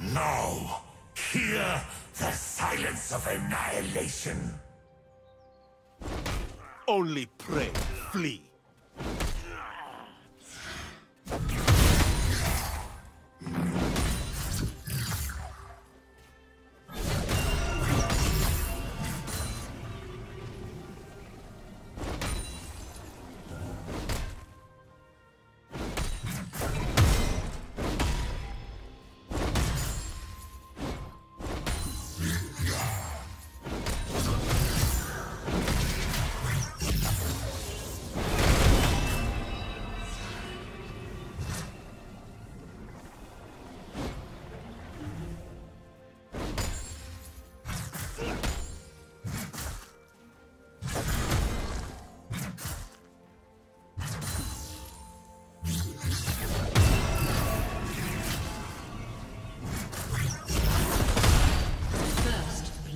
Now, hear the silence of annihilation. Only pray, flee.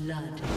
Blood.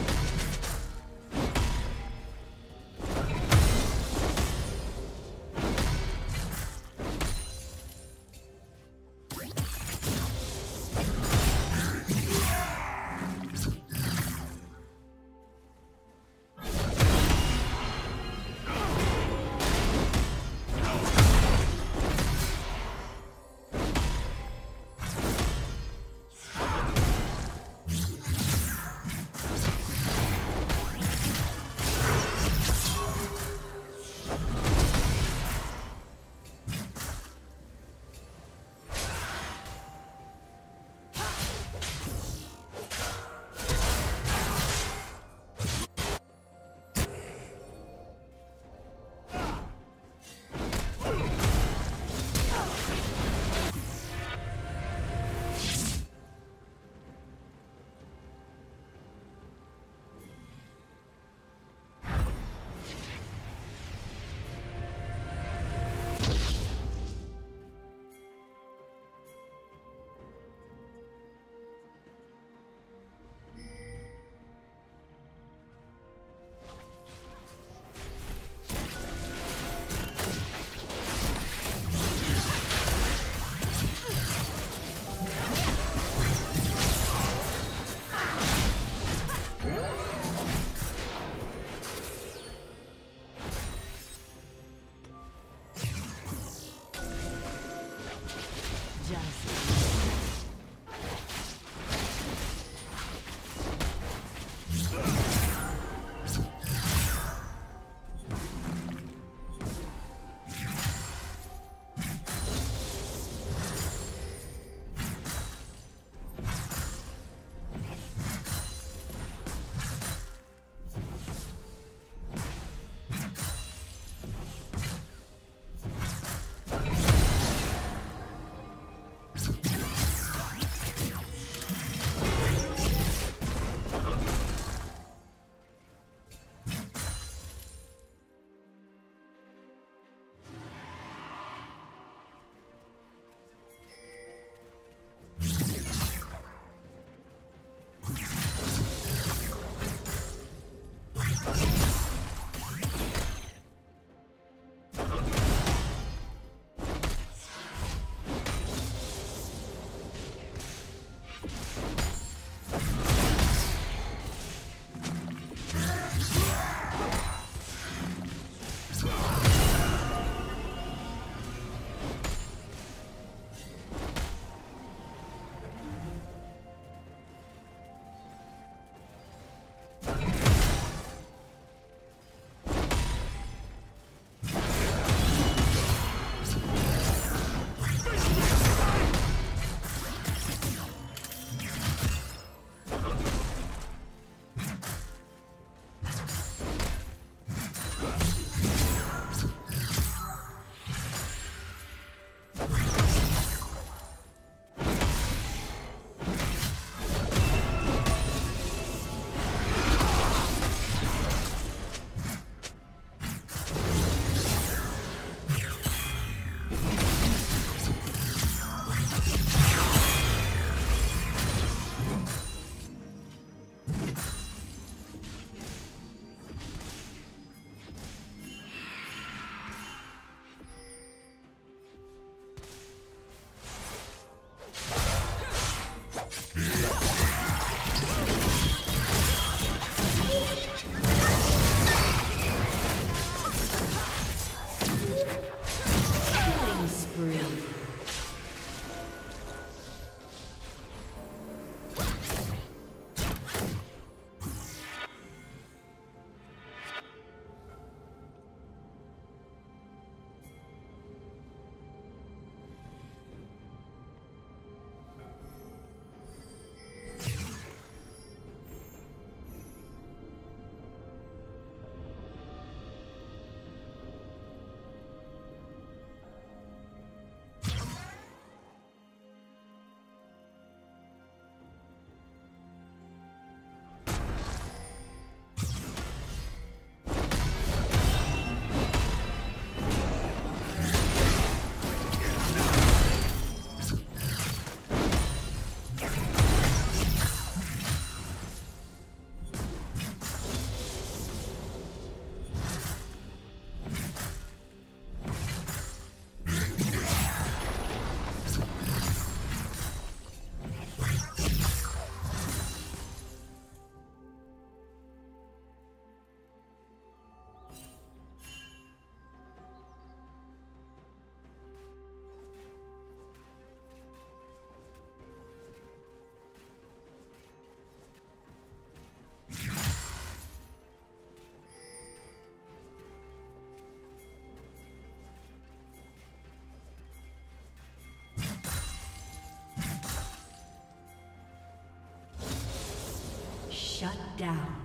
Shut down.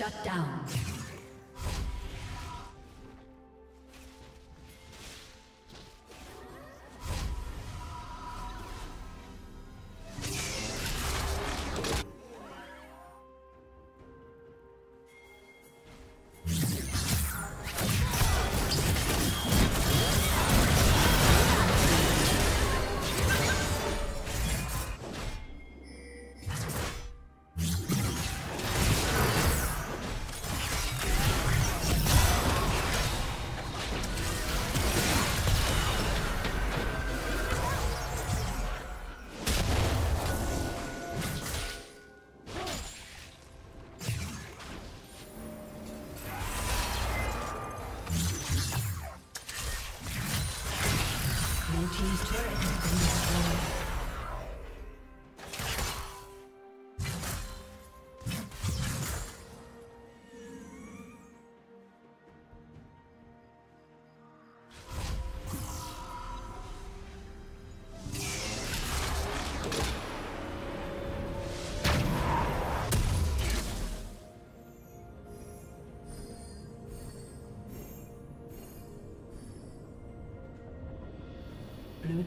Shut down.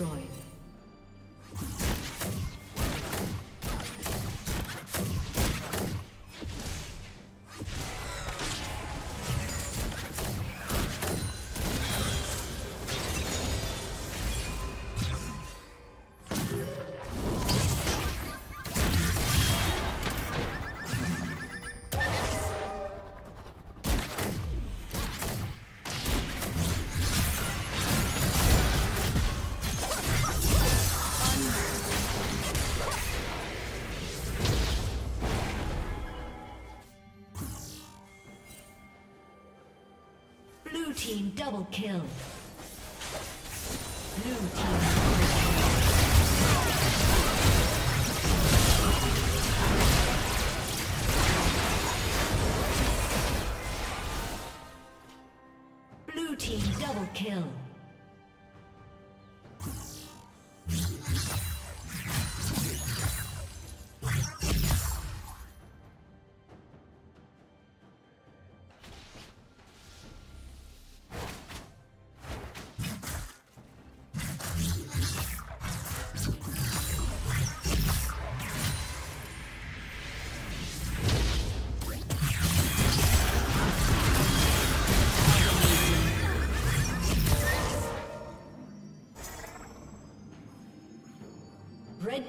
Destroyed. Team double kill. Blue team Blue team double kill.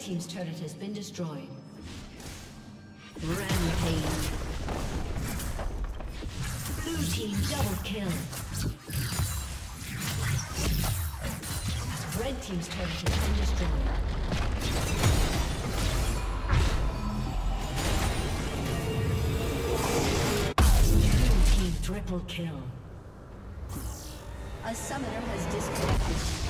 Team's turret has been destroyed. Rampage. Blue team double kill. Red team's turret has been destroyed. triple kill. A summoner has disconnected.